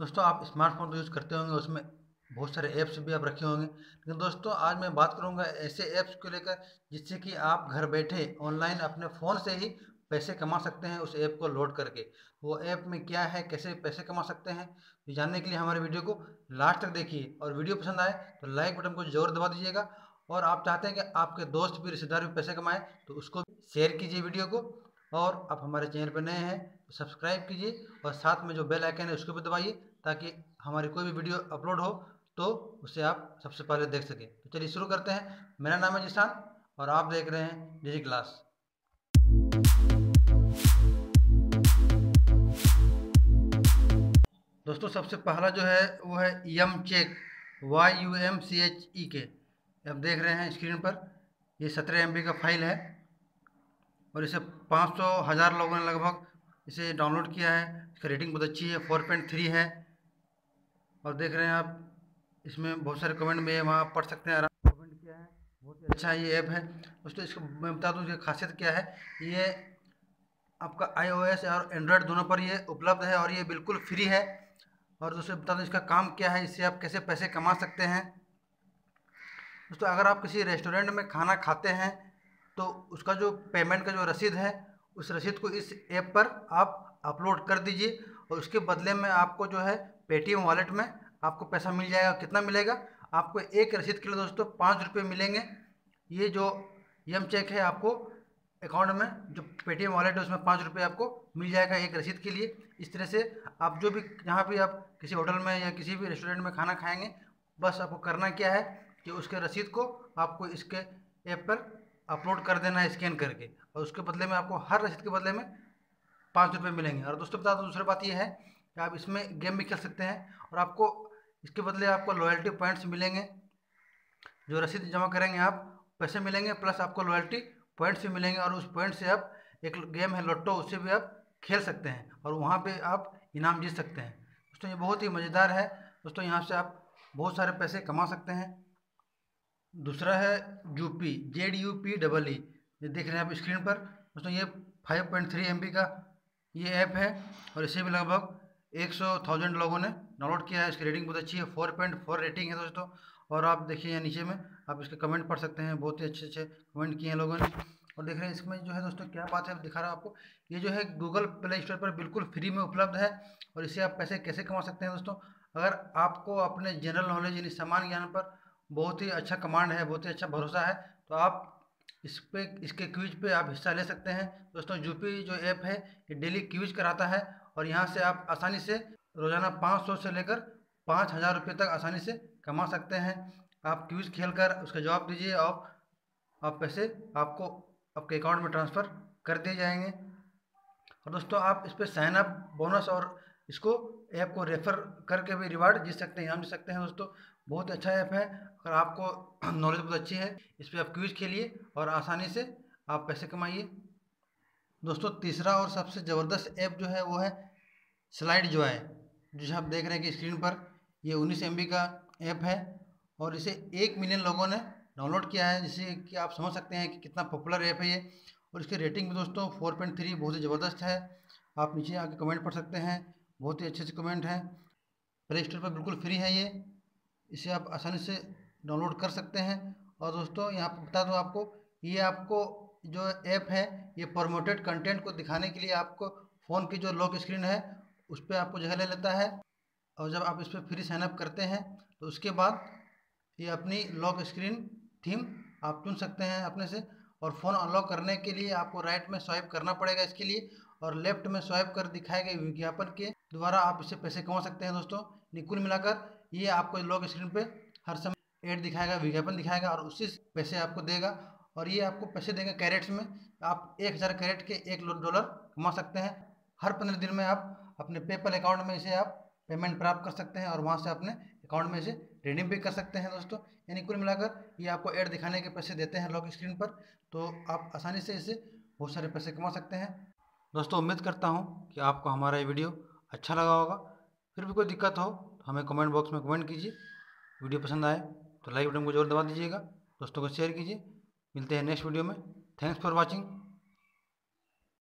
दोस्तों, आप स्मार्टफ़ोन तो यूज़ करते होंगे, उसमें बहुत सारे ऐप्स भी आप रखे होंगे। लेकिन दोस्तों, आज मैं बात करूँगा ऐसे ऐप्स को लेकर जिससे कि आप घर बैठे ऑनलाइन अपने फ़ोन से ही पैसे कमा सकते हैं उस ऐप को लोड करके। वो ऐप में क्या है, कैसे पैसे कमा सकते हैं, ये जानने के लिए हमारे वीडियो को लास्ट तक देखिए। और वीडियो पसंद आए तो लाइक बटन को ज़रूर दबा दीजिएगा। और आप चाहते हैं कि आपके दोस्त भी रिश्तेदार भी पैसे कमाएँ तो उसको शेयर कीजिए वीडियो को। और आप हमारे चैनल पर नए हैं तो सब्सक्राइब कीजिए और साथ में जो बेल आइकन है, उसको भी दबाइए। ताकि हमारी कोई भी वीडियो अपलोड हो तो उसे आप सबसे पहले देख सकें। तो चलिए शुरू करते हैं। मेरा नाम है जिसान और आप देख रहे हैं डिजी क्लास। दोस्तों, सबसे पहला जो है, वो है Yumchek Y U M C H E K. आप देख रहे हैं स्क्रीन पर, ये सत्रह एम का फ़ाइल है और इसे पाँच सौ हज़ार लोगों ने लगभग इसे डाउनलोड किया है। इसका रेटिंग बहुत अच्छी है, फोर पॉइंट थ्री है। और देख रहे हैं आप, इसमें बहुत सारे कमेंट में वहाँ पढ़ सकते हैं आराम कमेंट किया है? बहुत ही अच्छा ये ऐप है। दोस्तों, इसको मैं बता दूँ, इसकी खासियत क्या है? ये आपका आईओएस और एंड्रॉयड दोनों पर ये उपलब्ध है और ये बिल्कुल फ्री है। और दोस्तों, बता दूँ, इसका काम क्या है? इससे आप कैसे पैसे कमा सकते हैं? दोस्तों, अगर आप किसी रेस्टोरेंट में खाना खाते हैं तो उसका जो पेमेंट का जो रसीद है, उस रसीद को इस ऐप पर आप अपलोड कर दीजिए और उसके बदले में आपको जो है पेटीएम वॉलेट में आपको पैसा मिल जाएगा। कितना मिलेगा? आपको एक रसीद के लिए दोस्तों पाँच रुपये मिलेंगे। ये जो यम चेक है आपको अकाउंट में, जो पेटीएम वॉलेट है, उसमें पाँच रुपये आपको मिल जाएगा एक रसीद के लिए। इस तरह से आप जो भी जहाँ भी आप किसी होटल में या किसी भी रेस्टोरेंट में खाना खाएँगे, बस आपको करना क्या है कि उसके रसीद को आपको इसके ऐप पर अपलोड कर देना है स्कैन करके। और उसके बदले में आपको हर रसीद के बदले में पाँच रुपये मिलेंगे। और दोस्तों बता दो, दूसरी बात यह है कि आप इसमें गेम भी खेल सकते हैं और आपको इसके बदले आपको लॉयल्टी पॉइंट्स मिलेंगे, जो रसीद जमा करेंगे आप, पैसे मिलेंगे प्लस आपको लॉयल्टी पॉइंट्स भी मिलेंगे और उस पॉइंट से आप एक गेम है लोटो, उससे भी आप खेल सकते हैं और वहाँ पे आप इनाम जीत सकते हैं। दोस्तों, ये बहुत ही मज़ेदार है। दोस्तों, यहाँ से आप बहुत सारे पैसे कमा सकते हैं। दूसरा है UP Z U P double E ये देख रहे हैं आप स्क्रीन पर। दोस्तों, ये फाइव पॉइंट थ्री एम का ये ऐप है और इसे भी लगभग एक सौ थाउज़ेंड लोगों ने डाउनलोड किया है, इसकी रेटिंग बहुत अच्छी है फोर पॉइंट फोर रेटिंग है दोस्तों। और आप देखिए यहाँ नीचे में, आप इसके कमेंट पढ़ सकते हैं, बहुत ही अच्छे अच्छे कमेंट किए हैं लोगों ने। और देख रहे हैं, इसमें जो है दोस्तों, क्या बात है, दिखा रहा हूँ आपको। ये जो है गूगल प्ले स्टोर पर बिल्कुल फ्री में उपलब्ध है और इसे आप पैसे कैसे कमा सकते हैं दोस्तों? अगर आपको अपने जनरल नॉलेज यानी समान ज्ञान पर बहुत ही अच्छा कमांड है, बहुत ही अच्छा भरोसा है तो आप इस पे, इसके क्विज पे आप हिस्सा ले सकते हैं। दोस्तों यूपी जो ऐप है, ये डेली क्विज कराता है और यहाँ से आप आसानी से रोज़ाना पाँच सौ से लेकर पाँच हज़ार रुपये तक आसानी से कमा सकते हैं। आप क्विज खेल कर उसका जवाब दीजिए और आप पैसे आपको आपके अकाउंट में ट्रांसफ़र कर दिए जाएँगे। और दोस्तों, आप इस पर साइन अप बोनस और इसको ऐप को रेफ़र करके भी रिवार्ड जीत सकते हैं इनाम जीत सकते हैं दोस्तों। बहुत अच्छा ऐप है। अगर आपको नॉलेज बहुत अच्छी है, इस पर आप क्विज खेलिए और आसानी से आप पैसे कमाइए। दोस्तों, तीसरा और सबसे ज़बरदस्त ऐप जो है वो है स्लाइड जो है जिसे आप देख रहे हैं कि स्क्रीन पर ये उन्नीस एम का ऐप है और इसे एक मिलियन लोगों ने डाउनलोड किया है, जिससे कि आप समझ सकते हैं कि कितना पॉपुलर ऐप है ये। और इसकी रेटिंग भी दोस्तों फोर पॉइंट थ्री बहुत ही ज़बरदस्त है। आप नीचे आके कमेंट पढ़ सकते हैं, बहुत ही अच्छे अच्छे कमेंट हैं। प्ले स्टोर पर बिल्कुल फ्री है ये। इसे आप आसानी से डाउनलोड कर सकते हैं। और दोस्तों, यहाँ पर बता दूँ आपको, ये आपको जो ऐप है, ये प्रमोटेड कंटेंट को दिखाने के लिए आपको फ़ोन की जो लॉक स्क्रीन है, उस पर आपको जगह ले लेता है। और जब आप इस पर फ्री साइनअप करते हैं तो उसके बाद ये अपनी लॉक स्क्रीन थीम आप चुन सकते हैं अपने से। और फ़ोन अनलॉक करने के लिए आपको राइट में स्वाइप करना पड़ेगा इसके लिए। और लेफ़्ट में स्वाइप कर दिखाए गए विज्ञापन के द्वारा आप इससे पैसे कमा सकते हैं दोस्तों। कुल मिलाकर ये आपको लॉक स्क्रीन पे हर समय एड दिखाएगा, विज्ञापन दिखाएगा और उसी पैसे आपको देगा। और ये आपको पैसे देंगे कैरेट्स में। आप एक हज़ार कैरेट के एक डॉलर कमा सकते हैं। हर पंद्रह दिन में आप अपने पेपल अकाउंट में इसे आप पेमेंट प्राप्त कर सकते हैं और वहाँ से अपने अकाउंट में इसे रिडीम भी कर सकते हैं दोस्तों। यानी कुल मिलाकर ये आपको एड दिखाने के पैसे देते हैं लॉक स्क्रीन पर। तो आप आसानी से इसे बहुत सारे पैसे कमा सकते हैं। दोस्तों, उम्मीद करता हूँ कि आपको हमारा ये वीडियो अच्छा लगा होगा। फिर भी कोई दिक्कत हो हमें कमेंट बॉक्स में कमेंट कीजिए, वीडियो पसंद आए तो लाइक बटन को ज़रूर दबा दीजिएगा, दोस्तों को शेयर कीजिए, मिलते हैं नेक्स्ट वीडियो में थैंक्स फॉर वॉचिंग